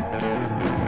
Música